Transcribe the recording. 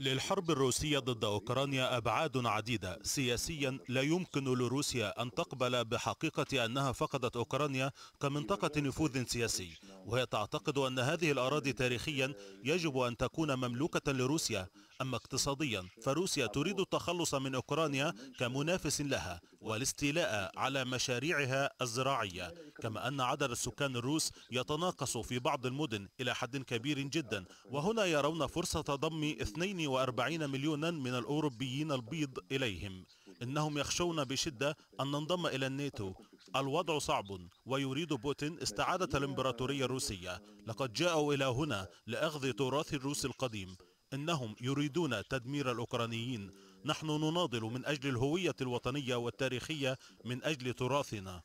للحرب الروسية ضد أوكرانيا أبعاد عديدة. سياسيا لا يمكن لروسيا أن تقبل بحقيقة أنها فقدت أوكرانيا كمنطقة نفوذ سياسي. وهي تعتقد أن هذه الأراضي تاريخيا يجب أن تكون مملوكة لروسيا. أما اقتصاديا فروسيا تريد التخلص من أوكرانيا كمنافس لها والاستيلاء على مشاريعها الزراعية. كما أن عدد السكان الروس يتناقص في بعض المدن إلى حد كبير جدا. وهنا يرون فرصة ضم 42 مليونا من الأوروبيين البيض إليهم. إنهم يخشون بشدة أن ننضم إلى الناتو الوضع صعب ويريد بوتين استعادة الإمبراطورية الروسية. لقد جاءوا إلى هنا لأخذ تراث الروس القديم. إنهم يريدون تدمير الأوكرانيين. نحن نناضل من أجل الهوية الوطنية والتاريخية من أجل تراثنا.